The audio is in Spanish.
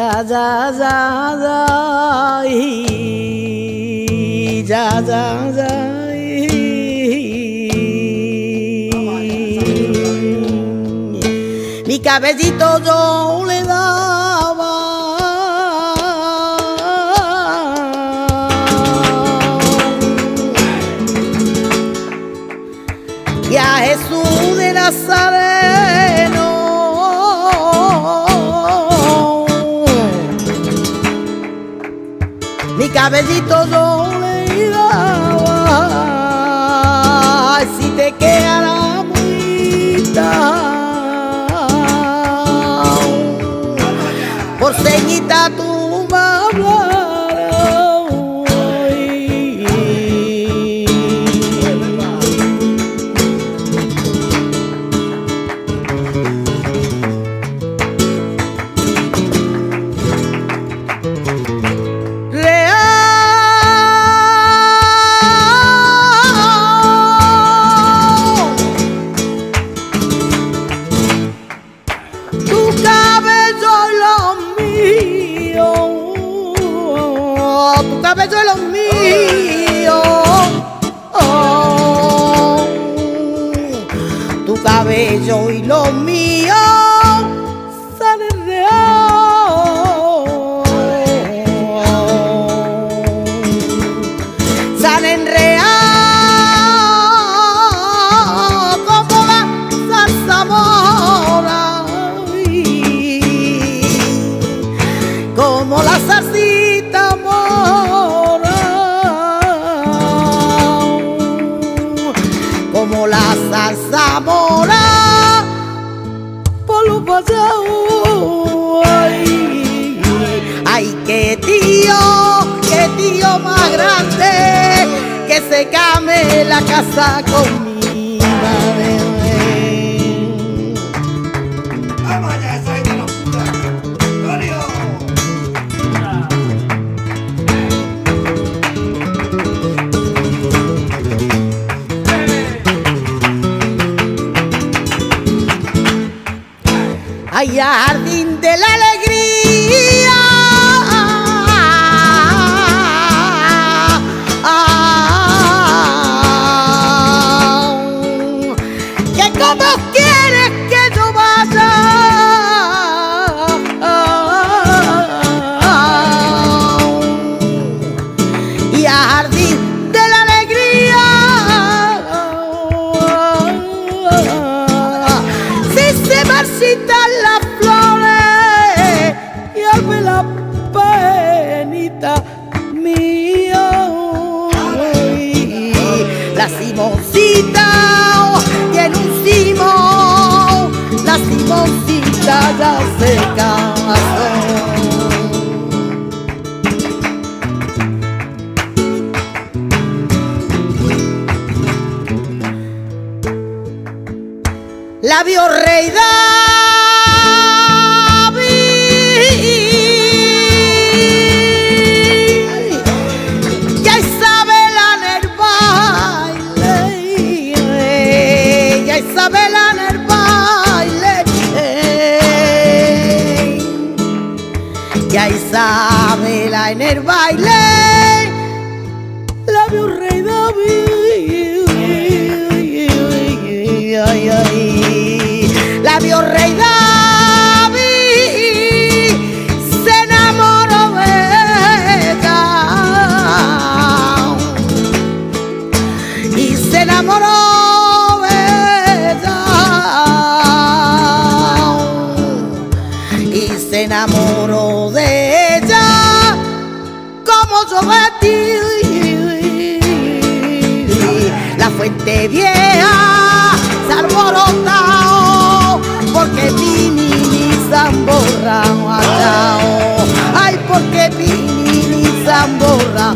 Ya, ya, ya, ya, ya, ya, ya. Mi cabellito yo le daba. Y a Jesús de Nazareno. Mi cabellito yo cabello y lo mío, tu cabello y lo mío salen real, salen real como la la salsa mora por los pasados. Ay, ay, qué tío, qué tío más grande que se came la casa con mi madre. Ay, jardín de la alegría. Se la vio El baile, la vio rey David, la vio rey David, se enamoró de ella. Y se enamoró de ella. Y se enamoró La fuente vieja se alborotao oh, porque pini ni zamborra atao. Ay, porque pini ni zamborra.